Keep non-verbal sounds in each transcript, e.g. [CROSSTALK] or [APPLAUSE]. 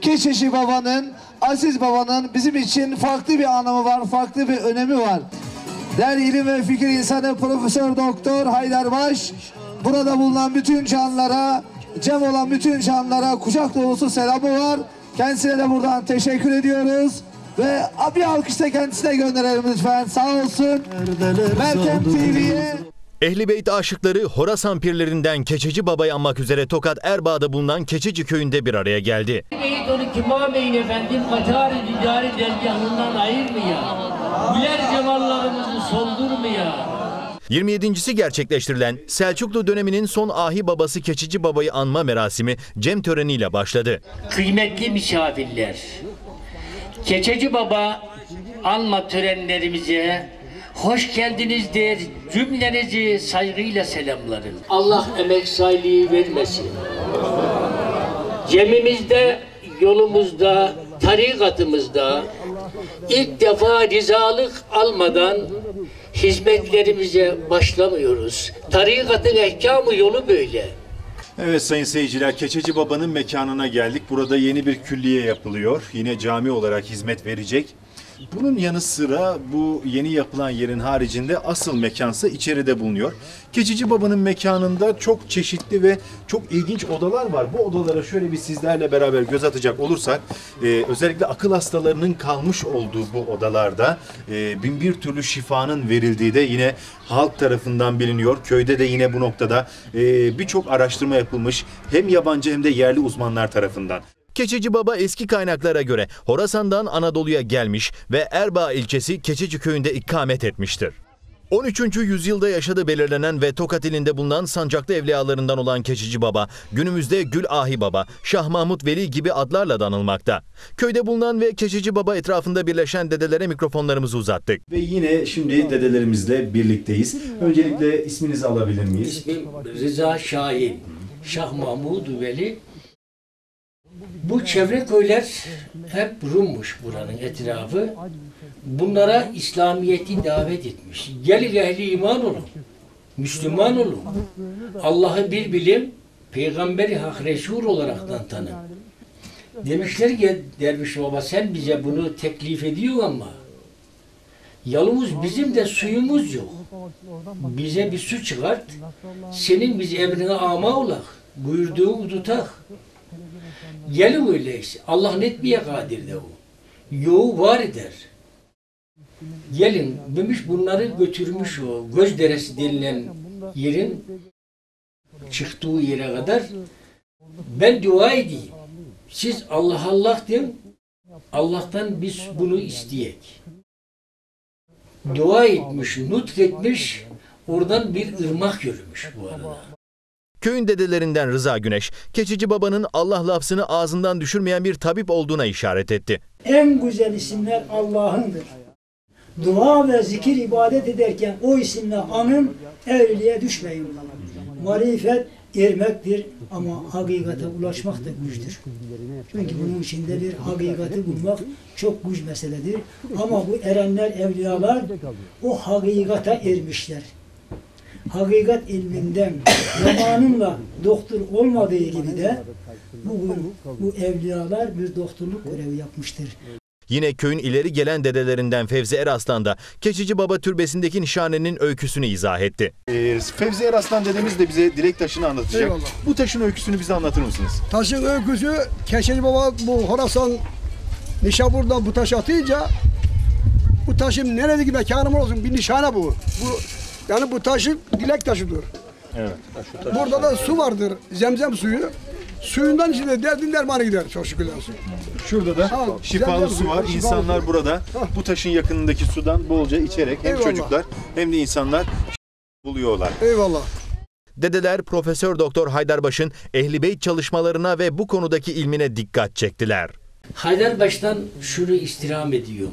Keçişi Baba'nın, Aziz Baba'nın bizim için farklı bir anlamı var, farklı bir önemi var. Değerli ilim ve fikir insanı Profesör Doktor Haydar Baş, burada bulunan bütün canlara, cem olan bütün canlara kucak dolusu selamı var. Kendisine de buradan teşekkür ediyoruz. Ve bir alkış da kendisine gönderelim lütfen. Sağ olsun. Meltem TV'ye Ehli Beyt aşıkları Horasan pirlerinden Keçeci Baba'yı anmak üzere Tokat Erbaa'da bulunan Keçeci köyünde bir araya geldi. Beyt onu Kima Bey'in efendim Katar-ı Ticari dergahından ayırmıyor. Güler cemallarımızı soldurmuyor. 27.si gerçekleştirilen Selçuklu döneminin son ahi babası Keçeci Baba'yı anma merasimi cem töreniyle başladı. Kıymetli misafirler, Keçeci Baba anma törenlerimize hoş geldiniz der cümlenizi saygıyla selamlarım. Allah emek sahipliği vermesin. Cemimizde, yolumuzda, tarikatımızda ilk defa rizalık almadan hizmetlerimize başlamıyoruz. Tarikatın ehkamı yolu böyle. Evet sayın seyirciler, Keçeci Baba'nın mekanına geldik. Burada yeni bir külliye yapılıyor. Yine cami olarak hizmet verecek. Bunun yanı sıra bu yeni yapılan yerin haricinde asıl mekansa içeride bulunuyor. Keçici Baba'nın mekanında çok çeşitli ve çok ilginç odalar var. Bu odalara şöyle bir sizlerle beraber göz atacak olursak e, özellikle akıl hastalarının kalmış olduğu bu odalarda e, bin bir türlü şifanın verildiği de yine halk tarafından biliniyor. Köyde de yine bu noktada e, birçok araştırma yapılmış hem yabancı hem de yerli uzmanlar tarafından. Keçeci Baba eski kaynaklara göre Horasan'dan Anadolu'ya gelmiş ve Erbaa ilçesi Keçeci köyünde ikamet etmiştir. 13. yüzyılda yaşadığı belirlenen ve Tokat ilinde bulunan sancaklı evliyalarından olan Keçici Baba, günümüzde Gül Ahi Baba, Şah Mahmut Veli gibi adlarla da anılmakta. Köyde bulunan ve Keçici Baba etrafında birleşen dedelere mikrofonlarımızı uzattık. Ve yine şimdi dedelerimizle birlikteyiz. Öncelikle isminizi alabilir miyiz? İsmim Rıza Şahin. Şah Mahmud Veli. Bu çevre köyler hep Rummuş buranın etrafı. Bunlara İslamiyet'i davet etmiş. Gelin ehli iman olun. Müslüman olun. Allah'ı bir bilim, peygamberi hak Resul olaraktan tanın. Demişler ki derviş baba sen bize bunu teklif ediyor ama yalnız bizim de suyumuz yok. Bize bir su çıkart. Senin biz emrine ama olak. Buyurduğu tutak. Gelin öyleyse. Allah netmeye kadir de o. Yoğu var eder. Gelin demiş bunları götürmüş o göz deresi denilen yerin çıktığı yere kadar ben dua edeyim. Siz Allah Allah deyin. Allah'tan biz bunu isteyek. Dua etmiş, nutk etmiş, oradan bir ırmak yürümüş bu arada. Köyün dedelerinden Rıza Güneş, Keçici Baba'nın Allah lafzını ağzından düşürmeyen bir tabip olduğuna işaret etti. En güzel isimler Allah'ındır. Dua ve zikir ibadet ederken o isimle anın evliliğe düşmeyin. Marifet ermektir ama hakikate ulaşmak da güçtür. Çünkü bunun içinde bir hakikati bulmak çok güç meseledir. Ama bu erenler, evliyalar o hakikate ermişler. Hakikat ilminden zamanınla doktor olmadığı gibi de bugün bu evliyalar bir doktorluk görevi yapmıştır. Yine köyün ileri gelen dedelerinden Fevzi Eraslan da Keçici Baba türbesindeki nişanenin öyküsünü izah etti. Ee, Fevzi Eraslan dedemiz de bize dilek taşını anlatacak. Eyvallah. Bu taşın öyküsünü bize anlatır mısınız? Taşın öyküsü Keşeli Baba bu Horasan Nişabur'dan bu taşı atınca bu taşın neredeki mekanım olsun bir nişane bu. Bu yani bu taşı dilek taşıdır. Evet. Burada da su vardır. Zemzem suyu. Suyundan içinde derdin dermanı gider çok şükürler olsun. Şurada da Ha, şifalı su var. şifalı İnsanlar su. burada Ha. bu taşın yakınındaki sudan bolca içerek hem Eyvallah. çocuklar hem de insanlar [LAUGHS] buluyorlar. Eyvallah. Dedeler Profesör Doktor Haydarbaş'ın Ehli Beyt çalışmalarına ve bu konudaki ilmine dikkat çektiler. Haydarbaş'tan şunu istirham ediyor.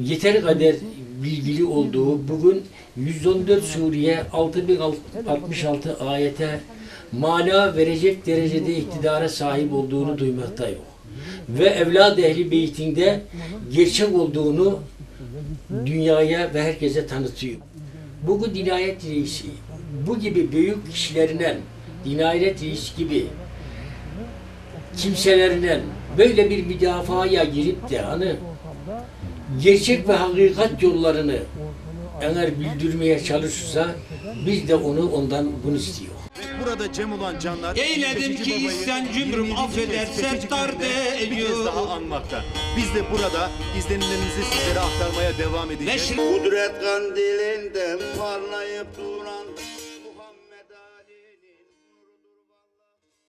Yeteri kadar bilgili olduğu bugün 114 Suriye 6066 ayete mana verecek derecede iktidara sahip olduğunu duymakta yok. Ve evlad ehli beytinde gerçek olduğunu dünyaya ve herkese tanıtıyor. Bugün dinayet reisi bu gibi büyük kişilerinden dinayet reisi gibi kimselerinden böyle bir müdafaya girip de hani gerçek ve hakikat yollarını eğer bildirmeye çalışırsa biz de onu ondan bunu istiyor. Ve burada cem olan canlar Eyledim ki sen cümrüm 27. affedersen dar değiyor. kez daha anmakta. Biz de burada izlenimlerimizi sizlere aktarmaya devam edeceğiz. Neşr Kudret kandilinden parlayıp duran